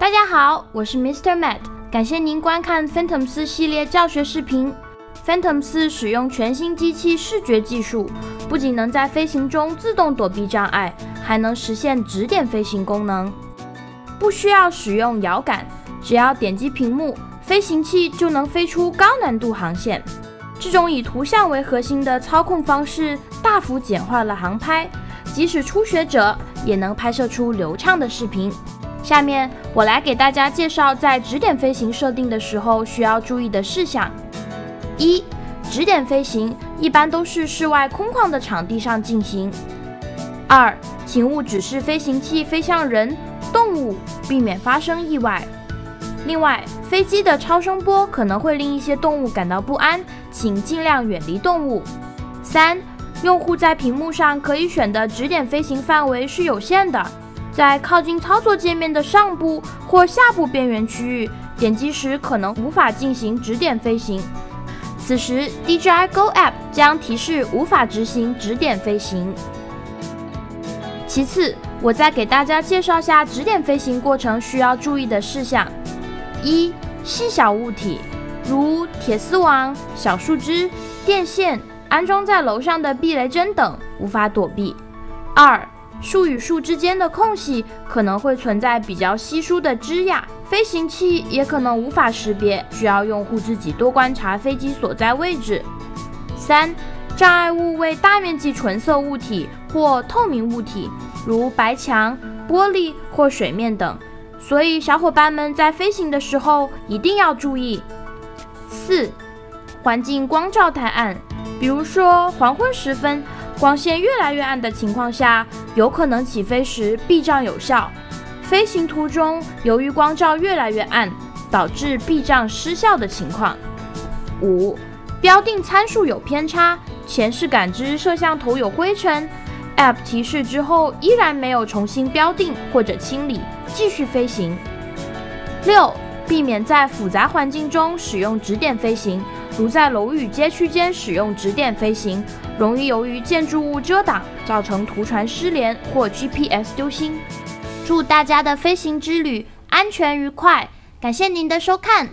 大家好，我是 Mr. Matt，感谢您观看 Phantom 四系列教学视频。Phantom 四使用全新机器视觉技术，不仅能在飞行中自动躲避障碍，还能实现指点飞行功能。不需要使用摇杆，只要点击屏幕，飞行器就能飞出高难度航线。这种以图像为核心的操控方式，大幅简化了航拍，即使初学者也能拍摄出流畅的视频。下面我来给大家介绍在指点飞行设定的时候需要注意的事项。一、指点飞行一般都是室外空旷的场地上进行。二、请勿指示飞行器飞向人、动物，避免发生意外。另外，飞机的超声波可能会令一些动物感到不安，请尽量远离动物。三、用户在屏幕上可以选的指点飞行范围是有限的。在靠近操作界面的上部或下部边缘区域，点击时可能无法进行指点飞行。此时，DJI Go App 将提示无法执行指点飞行。其次，我再给大家介绍下指点飞行过程需要注意的事项：一、细小物体，如铁丝网、小树枝、电线、安装在楼上的避雷针等，无法躲避；二、树与树之间的空隙可能会存在比较稀疏的枝桠，飞行器也可能无法识别，需要用户自己多观察飞机所在位置。三、障碍物为大面积纯色物体或透明物体，如白墙、玻璃或水面等，所以小伙伴们在飞行的时候一定要注意。四、环境光照太暗，比如说黄昏时分。光线越来越暗的情况下，有可能起飞时避障有效。飞行途中，由于光照越来越暗，导致避障失效的情况。五、标定参数有偏差，前视感知摄像头有灰尘，App 提示之后依然没有重新标定或者清理，继续飞行。六、避免在复杂环境中使用指点飞行。如在楼宇街区间使用直点飞行，容易由于建筑物遮挡造成图传失联或 GPS 丢星。祝大家的飞行之旅安全愉快！感谢您的收看。